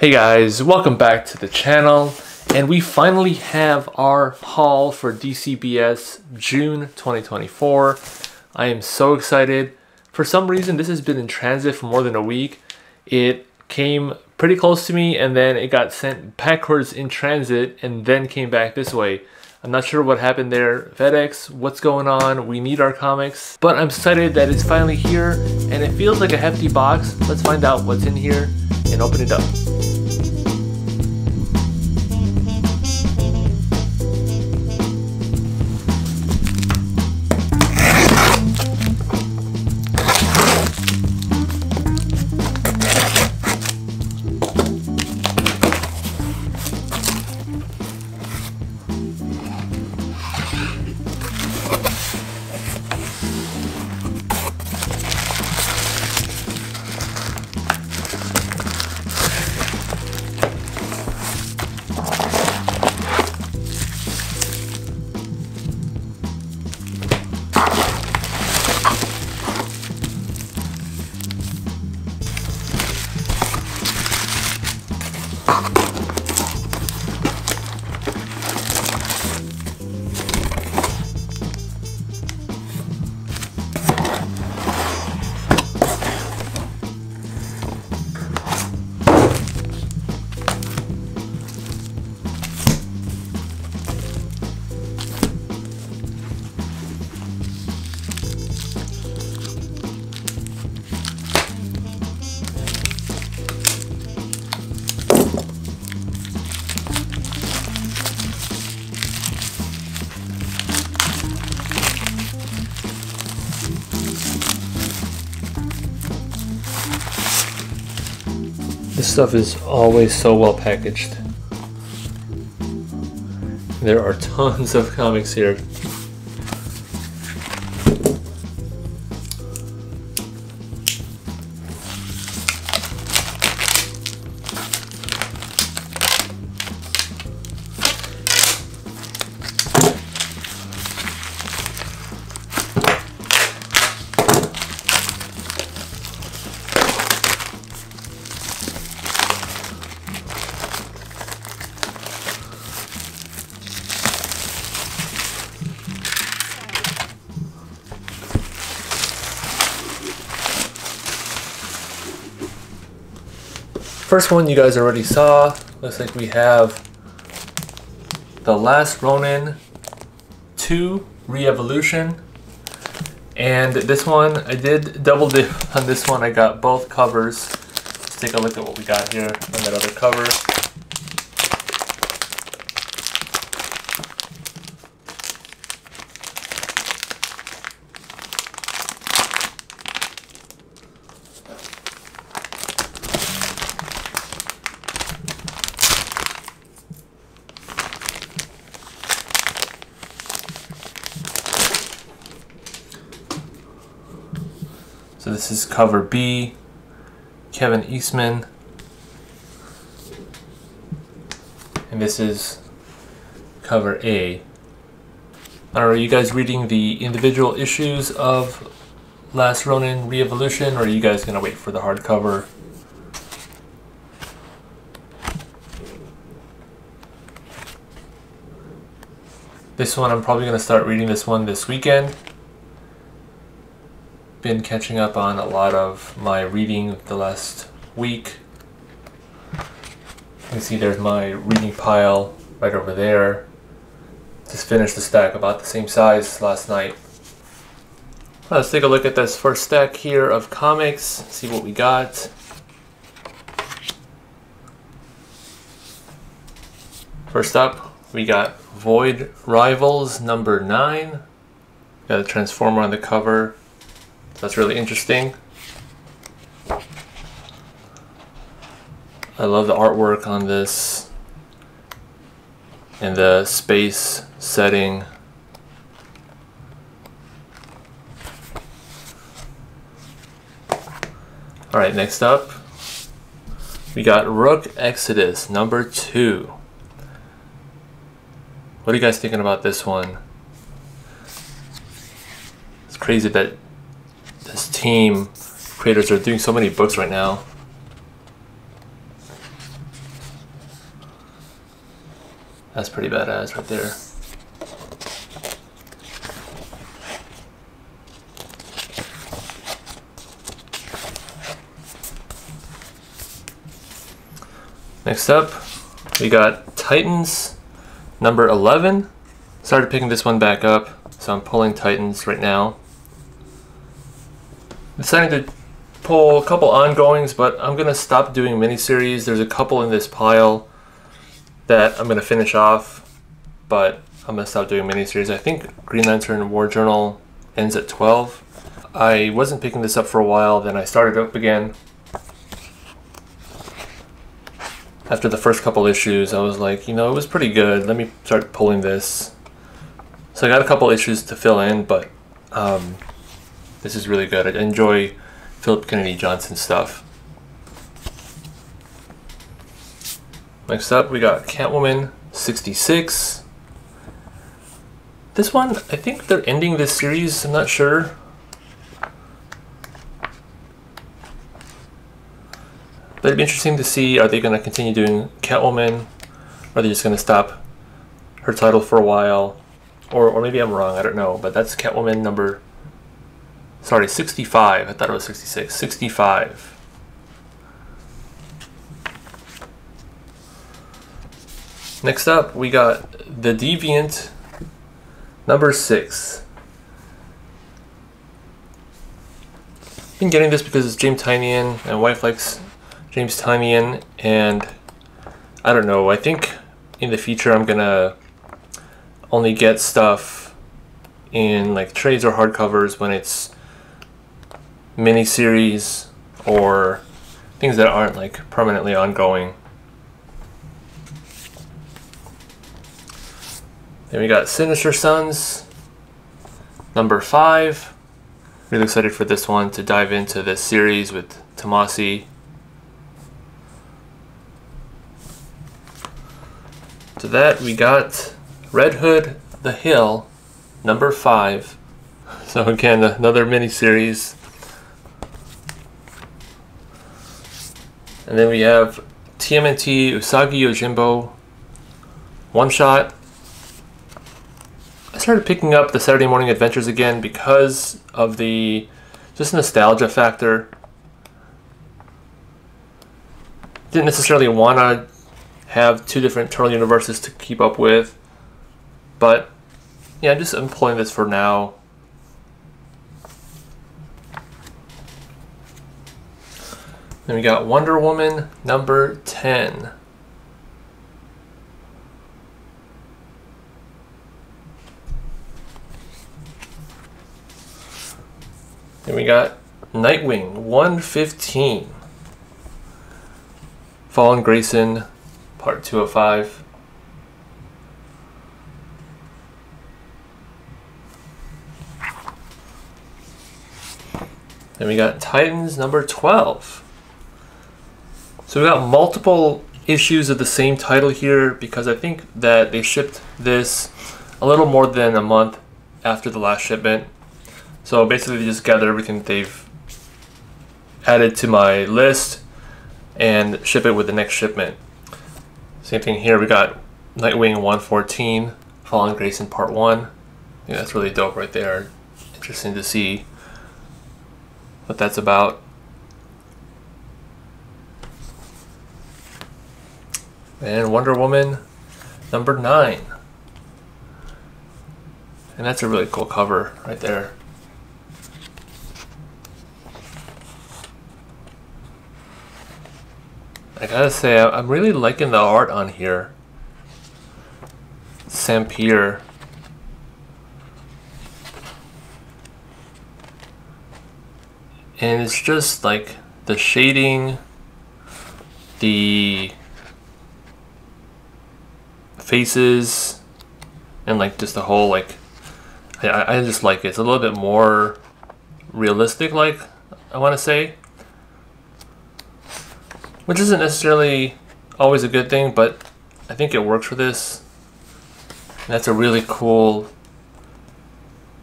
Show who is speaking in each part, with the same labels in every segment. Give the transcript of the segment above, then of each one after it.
Speaker 1: Hey guys, welcome back to the channel. And we finally have our haul for DCBS June 2024. I am so excited. For some reason, this has been in transit for more than a week. It came pretty close to me and then it got sent backwards in transit and then came back this way. I'm not sure what happened there. FedEx, what's going on? We need our comics. But I'm excited that it's finally here and it feels like a hefty box. Let's find out what's in here and open it up. Stuff is always so well packaged. There are tons of comics here. First one you guys already saw. Looks like we have The Last Ronin 2 Re-Evolution. And this one, I did double dip on this one. I got both covers. Let's take a look at what we got here on that other cover. So this is cover B, Kevin Eastman. And this is cover A. Are you guys reading the individual issues of Last Ronin Re-Evolution, or are you guys gonna wait for the hardcover? This one, I'm probably gonna start reading this one this weekend been catching up on a lot of my reading the last week. You can see there's my reading pile right over there. Just finished the stack about the same size last night. Let's take a look at this first stack here of comics, see what we got. First up, we got Void Rivals number 9. Got a Transformer on the cover. That's really interesting. I love the artwork on this and the space setting. All right, next up, we got Rook Exodus number two. What are you guys thinking about this one? It's crazy that team creators are doing so many books right now. That's pretty badass right there. Next up, we got Titans number 11. Started picking this one back up, so I'm pulling Titans right now. Deciding to pull a couple ongoings, but I'm gonna stop doing miniseries. There's a couple in this pile that I'm gonna finish off, but I'm gonna stop doing miniseries. I think Green Lantern War Journal ends at 12. I wasn't picking this up for a while, then I started up again, after the first couple issues, I was like, you know, it was pretty good. Let me start pulling this. So I got a couple issues to fill in, but um, this is really good. I enjoy Philip Kennedy Johnson stuff. Next up, we got Catwoman 66. This one, I think they're ending this series. I'm not sure. But it'd be interesting to see, are they going to continue doing Catwoman? Or are they just going to stop her title for a while? Or, or maybe I'm wrong, I don't know. But that's Catwoman number, sorry, 65. I thought it was 66. 65. Next up, we got The Deviant number 6. Been getting this because it's James Tynion and wife likes James Tynion, and I don't know, I think in the future I'm gonna only get stuff in like trades or hardcovers when it's miniseries or things that aren't like permanently ongoing. Then we got Sinister Sons, number five. Really excited for this one to dive into this series with Tomasi To that we got Red Hood The Hill, number five. So again, another mini-series. And then we have TMNT Usagi Yojimbo one shot. I started picking up the Saturday Morning Adventures again because of the just nostalgia factor. Didn't necessarily want to have two different Turtle universes to keep up with. But yeah, I'm just employing this for now. Then we got Wonder Woman number 10. Then we got Nightwing 115. Fallen Grayson part 205. Then we got Titans number 12. So we got multiple issues of the same title here because I think that they shipped this a little more than a month after the last shipment. So basically they just gather everything that they've added to my list and ship it with the next shipment. Same thing here, we got Nightwing 114, Fallen Grayson Part 1. Yeah, that's really dope right there. Interesting to see what that's about. And Wonder Woman number 9. And that's a really cool cover right there. I gotta say, I'm really liking the art on here. Sampere. And it's just like the shading, the faces, and like just the whole like, I, I just like it. It's a little bit more realistic like, I want to say which isn't necessarily always a good thing, but I think it works for this. And that's a really cool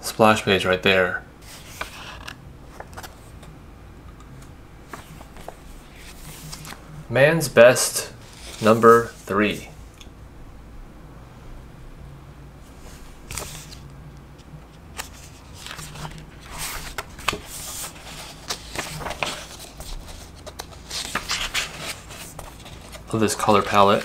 Speaker 1: splash page right there. Man's Best number three. Of this color palette.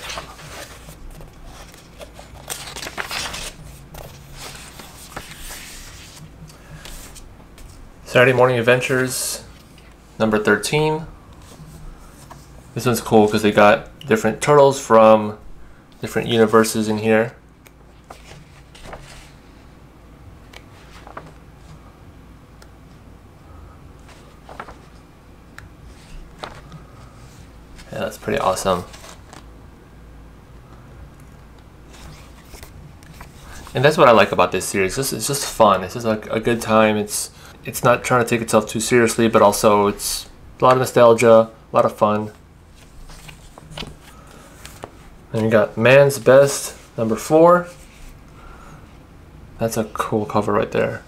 Speaker 1: Saturday Morning Adventures, number 13. This one's cool because they got different turtles from different universes in here. Yeah, that's pretty awesome. And that's what I like about this series. It's just, just fun. It's just like a good time. It's it's not trying to take itself too seriously, but also it's a lot of nostalgia, a lot of fun. And you got Man's Best, number four. That's a cool cover right there.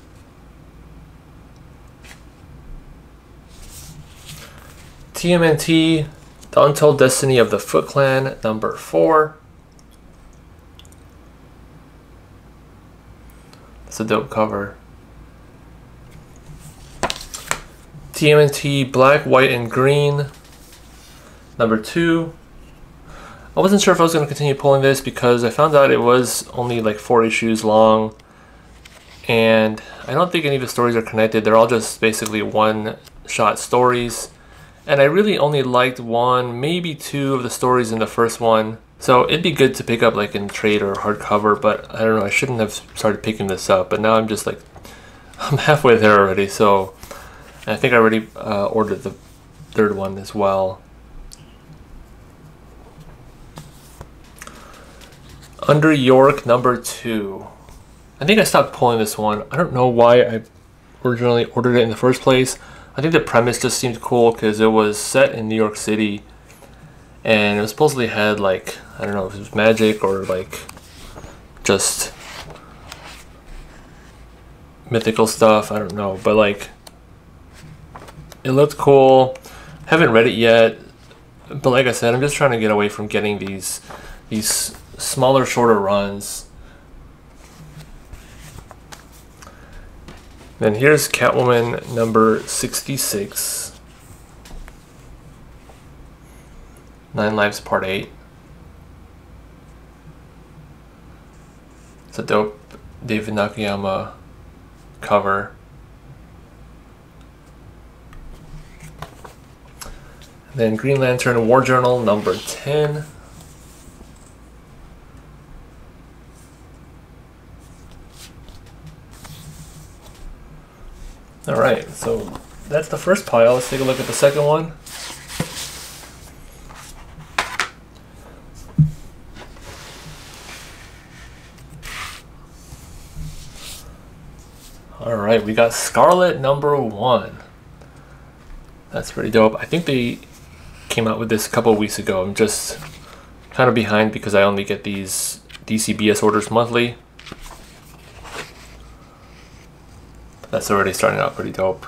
Speaker 1: TMNT, The Untold Destiny of the Foot Clan, number four. A dope cover. TMNT Black, White, and Green, number two. I wasn't sure if I was going to continue pulling this because I found out it was only like four issues long. And I don't think any of the stories are connected. They're all just basically one-shot stories. And I really only liked one, maybe two of the stories in the first one. So it'd be good to pick up like in trade or hardcover, but I don't know, I shouldn't have started picking this up. But now I'm just like, I'm halfway there already. So I think I already uh, ordered the third one as well. Under York number two. I think I stopped pulling this one. I don't know why I originally ordered it in the first place. I think the premise just seemed cool because it was set in New York City and it supposedly had like, I don't know if it was magic or like just mythical stuff. I don't know, but like it looked cool. Haven't read it yet, but like I said, I'm just trying to get away from getting these these smaller, shorter runs. Then here's Catwoman number 66. Nine Lives Part 8. A dope David Nakayama cover. Then Green Lantern War Journal number 10. Alright, so that's the first pile. Let's take a look at the second one. Alright, we got Scarlett number one. That's pretty dope. I think they came out with this a couple weeks ago. I'm just kind of behind because I only get these DCBS orders monthly. That's already starting out pretty dope.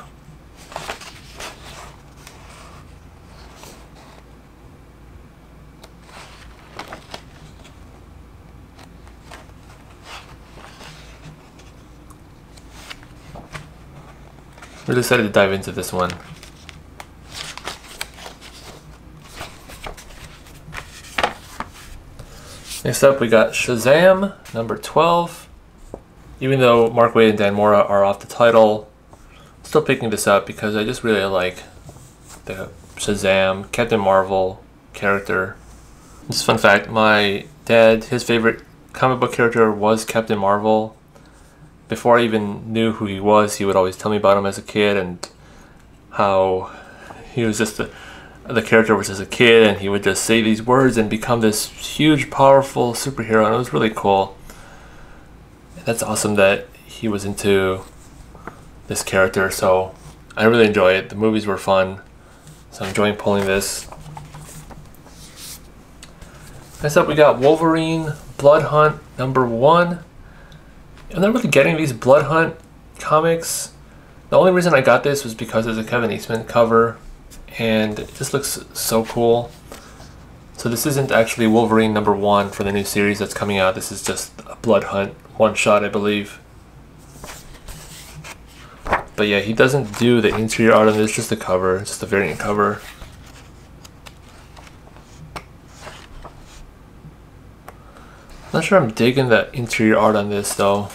Speaker 1: Really excited to dive into this one. Next up, we got Shazam, number 12. Even though Mark Waid and Dan Mora are off the title, I'm still picking this up because I just really like the Shazam, Captain Marvel character. Just fun fact, my dad, his favorite comic book character was Captain Marvel. Before I even knew who he was, he would always tell me about him as a kid and how he was just the character was as a kid and he would just say these words and become this huge powerful superhero and it was really cool. That's awesome that he was into this character so i really enjoy it. The movies were fun so i'm enjoying pulling this. Next up we got wolverine blood hunt number one i'm not really getting these blood hunt comics the only reason i got this was because there's a kevin eastman cover and it just looks so cool. So this isn't actually Wolverine number one for the new series that's coming out. This is just a Blood Hunt one shot, I believe. But yeah, he doesn't do the interior art on this, just the cover, it's just a variant cover. Not sure I'm digging the interior art on this though.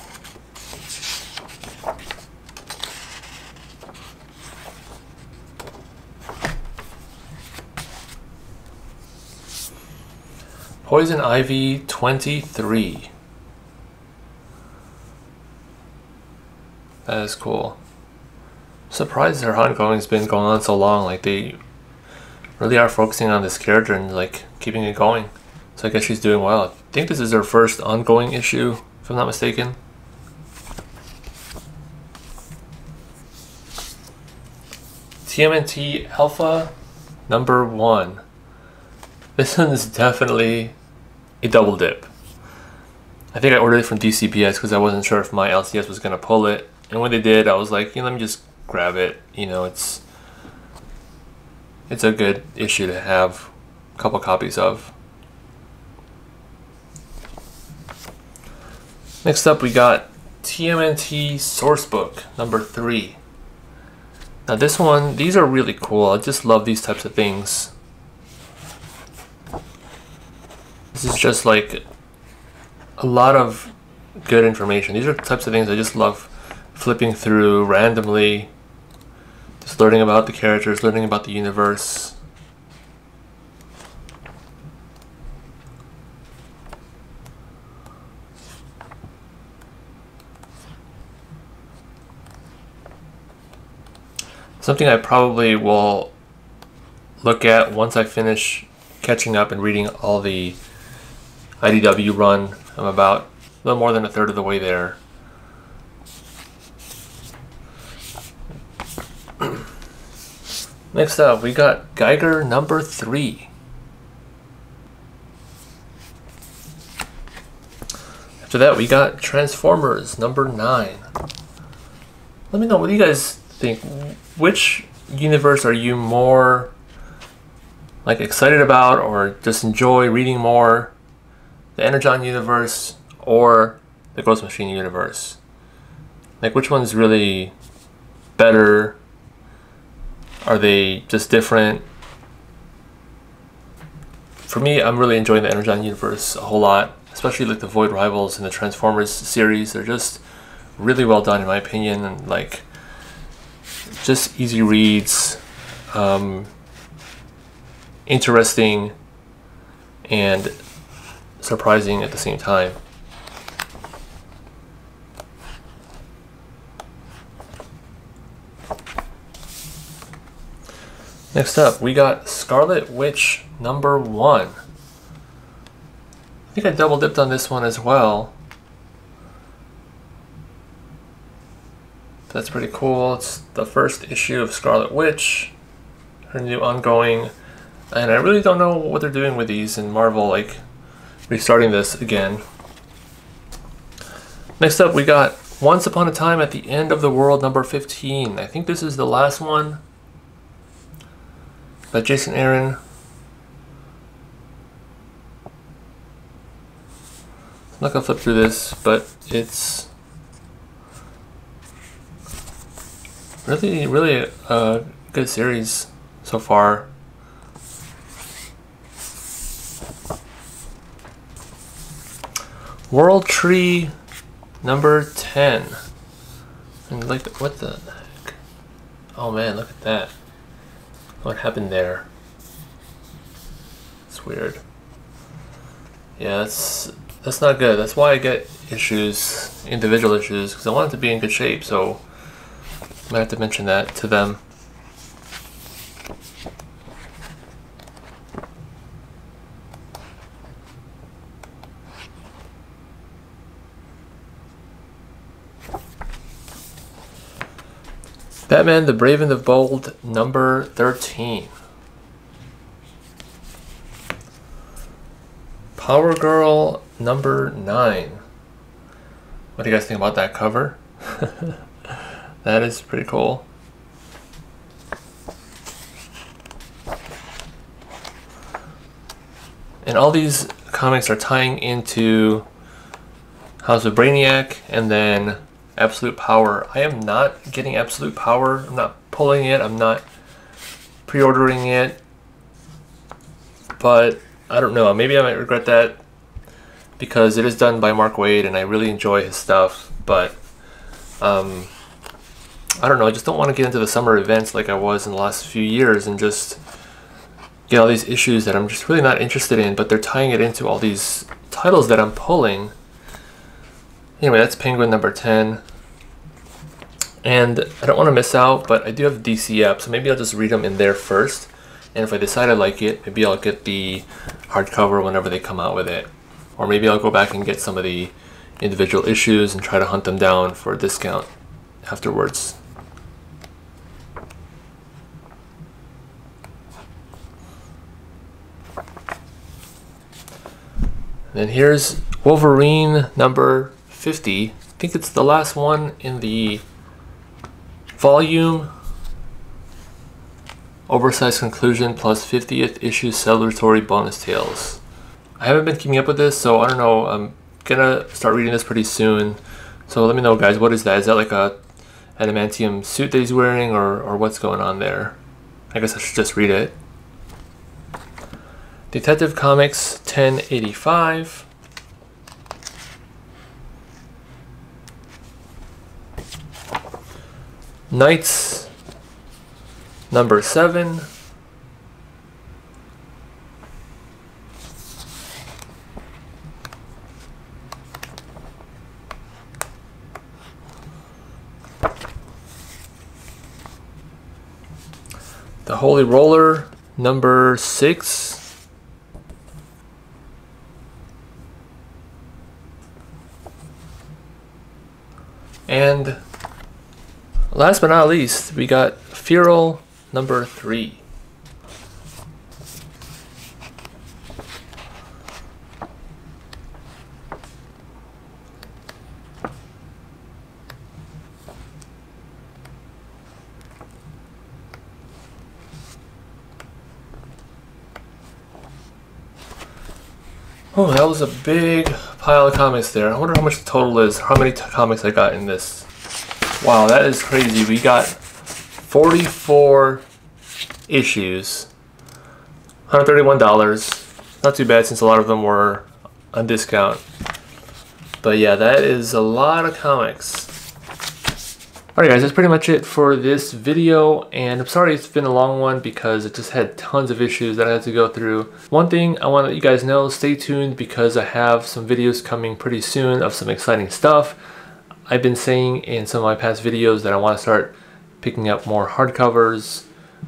Speaker 1: Poison Ivy 23. That is cool. Surprised their ongoing's been going on so long. Like they really are focusing on this character and like keeping it going. So I guess she's doing well. I think this is her first ongoing issue, if I'm not mistaken. TMNT Alpha number one. This one is definitely a double dip. I think I ordered it from DCBS because I wasn't sure if my LCS was going to pull it. And when they did, I was like, you know, let me just grab it. You know, it's it's a good issue to have a couple copies of. Next up, we got TMNT Sourcebook number three. Now this one, these are really cool. I just love these types of things. This is just like a lot of good information. These are the types of things I just love flipping through randomly, just learning about the characters, learning about the universe. Something I probably will look at once I finish catching up and reading all the IDW run. I'm about a little more than a third of the way there. Next up, we got Geiger number three. After that, we got Transformers number nine. Let me know what do you guys think. Which universe are you more like excited about or just enjoy reading more? The Energon universe or the Ghost Machine universe? Like which one's really better are they just different? For me, I'm really enjoying the Energon universe a whole lot, especially like the Void Rivals and the Transformers series. They're just really well done in my opinion, and like just easy reads, um, interesting, and surprising at the same time. Next up, we got Scarlet Witch number one. I think I double dipped on this one as well. That's pretty cool. It's the first issue of Scarlet Witch, her new ongoing, and I really don't know what they're doing with these in Marvel, like restarting this again. Next up, we got Once Upon a Time at the End of the World number 15. I think this is the last one by Jason Aaron. I'm not gonna flip through this, but it's really, really a good series so far. World Tree number 10. And like, what the heck? Oh man, look at that. What happened there? It's weird. Yeah, that's that's not good. That's why I get issues, individual issues, because I want it to be in good shape. So I might have to mention that to them. Batman the Brave and the Bold, number 13. Power Girl, number 9. What do you guys think about that cover? that is pretty cool. And all these comics are tying into House of Brainiac and then Absolute Power. I am not getting Absolute Power. I'm not pulling it. I'm not pre-ordering it. But I don't know. Maybe I might regret that because it is done by Mark Waid and I really enjoy his stuff. But um, I don't know, I just don't want to get into the summer events like I was in the last few years and just get all these issues that I'm just really not interested in, but they're tying it into all these titles that I'm pulling. Anyway, that's Penguin number 10. And I don't want to miss out, but I do have DC app, so maybe I'll just read them in there first. And if I decide I like it, maybe I'll get the hardcover whenever they come out with it. Or maybe I'll go back and get some of the individual issues and try to hunt them down for a discount afterwards. Then here's Wolverine number 50. I think it's the last one in the volume. Oversized conclusion plus 50th issue celebratory bonus tales. I haven't been keeping up with this, so I don't know. I'm gonna start reading this pretty soon. So let me know, guys. What is that? Is that like a adamantium suit that he's wearing, or or what's going on there? I guess I should just read it. Detective Comics 1085. Knights number 7. The Holy Roller number 6. And last but not least, we got Feral number three. Oh, that was a big pile of comics there. I wonder how much the total is, how many comics I got in this. Wow, that is crazy. We got 44 issues, $131. Not too bad since a lot of them were on discount. But yeah, that is a lot of comics. Alright guys, that's pretty much it for this video, and I'm sorry it's been a long one because it just had tons of issues that I had to go through. One thing I want to let you guys know, stay tuned because I have some videos coming pretty soon of some exciting stuff. I've been saying in some of my past videos that I want to start picking up more hardcovers,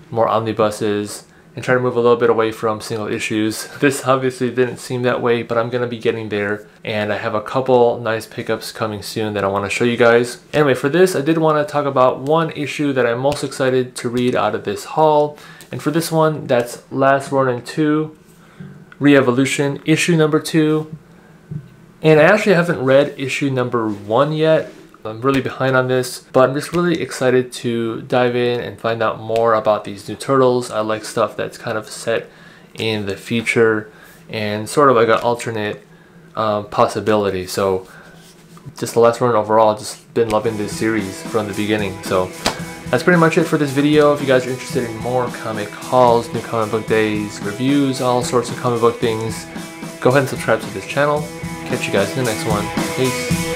Speaker 1: more omnibuses, and try to move a little bit away from single issues. This obviously didn't seem that way, but I'm going to be getting there. And I have a couple nice pickups coming soon that I want to show you guys. Anyway, for this, I did want to talk about one issue that I'm most excited to read out of this haul. And for this one, that's Last Ronin 2, Re-Evolution, issue number 2. And I actually haven't read issue number 1 yet, I'm really behind on this, but I'm just really excited to dive in and find out more about these new turtles. I like stuff that's kind of set in the future and sort of like an alternate um, possibility. So just the Last Ronin overall, just been loving this series from the beginning. So that's pretty much it for this video. If you guys are interested in more comic hauls, new comic book days, reviews, all sorts of comic book things, go ahead and subscribe to this channel. Catch you guys in the next one. Peace.